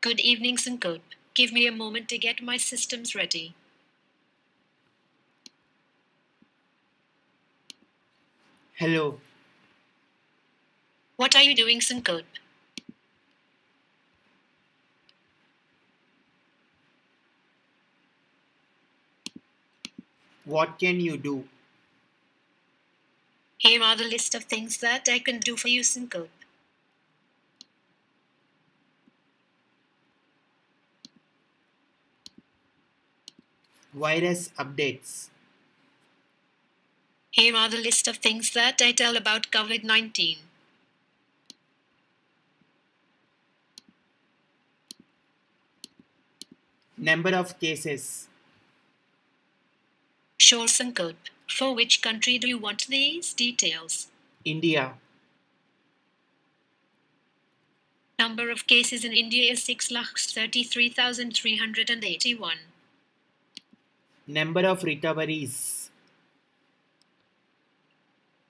Good evening, Sankalp. Give me a moment to get my systems ready. Hello. What are you doing, Sankalp? What can you do? Here are the list of things that I can do for you, Sankalp. Virus updates. Here are the list of things that I tell about COVID 19. Number of cases. Sure, Sankalp. For which country do you want these details? India. Number of cases in India is 6,33,381. Number of recoveries.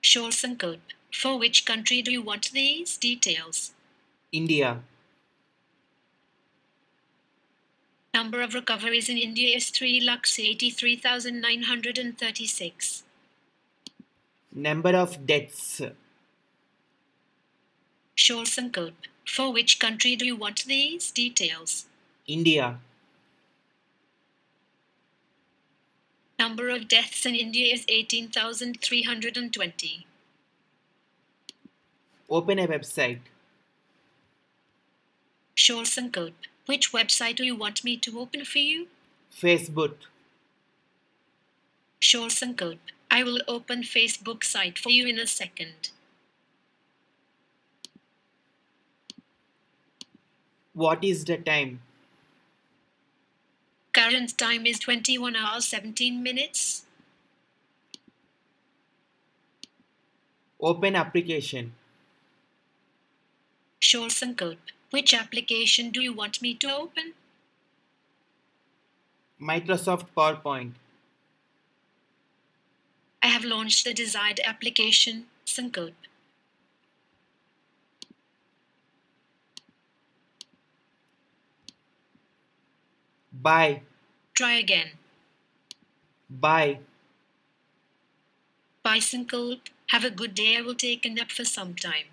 Sure, Sankalp. For which country do you want these details? India. Number of recoveries in India is 3,83,936. Number of deaths. Sure, Sankalp. For which country do you want these details? India. Number of deaths in India is 18,320. Open a website. Sure, Sankalp. Which website do you want me to open for you? Facebook. Sure, Sankalp. I will open Facebook site for you in a second. What is the time? Current time is 21 hours 17 minutes. Open application. Sure, Sankalp. Which application do you want me to open? Microsoft PowerPoint. I have launched the desired application, Sankalp. Bye. Try again. Bye. Bye, Sankalp. Have a good day. I will take a nap for some time.